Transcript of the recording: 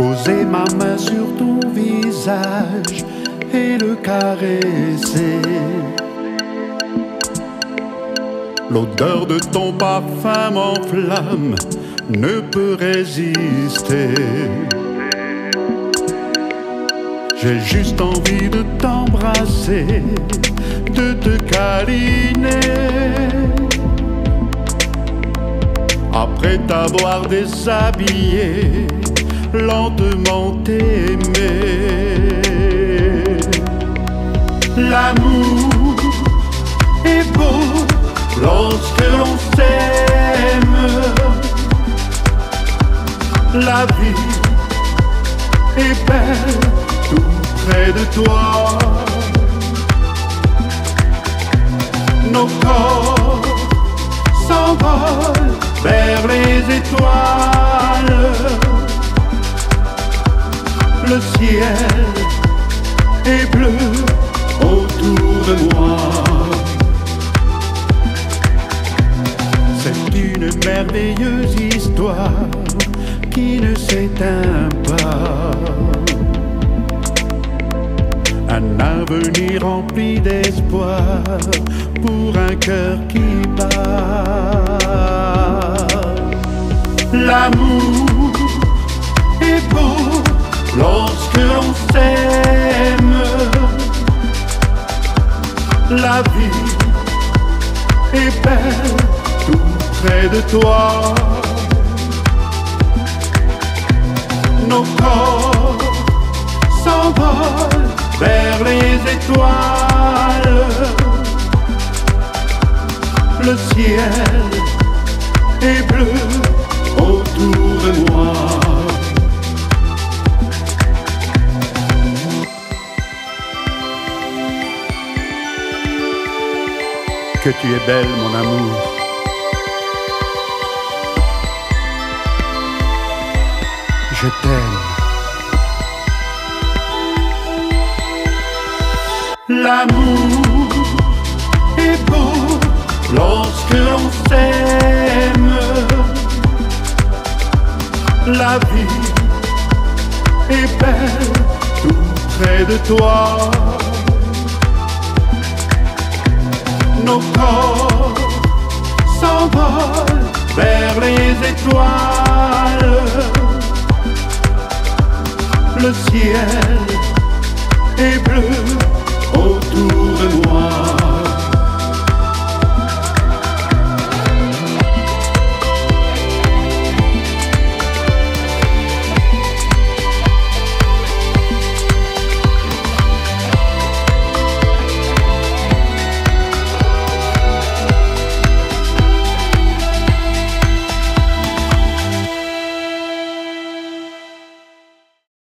Poser ma main sur ton visage et le caresser. L'odeur de ton parfum m'enflamme, ne peut résister. J'ai juste envie de t'embrasser, de te câliner. Après t'avoir déshabillé, lentement t'aimer. L'amour est beau lorsque l'on s'aime. La vie est belle tout près de toi. Nos corps s'envolent vers les étoiles. Le ciel est bleu autour de moi. C'est une merveilleuse histoire qui ne s'éteint pas. Un avenir rempli d'espoir pour un cœur qui bat. L'amour lorsque l'on s'aime. La vie est belle tout près de toi. Nos corps s'envolent vers les étoiles. Le ciel est bleu autour de moi. Que tu es belle, mon amour. Je t'aime. L'amour est beau lorsque l'on s'aime. La vie est belle tout près de toi. nos corps s'envolent vers les étoiles. Le ciel est bleu.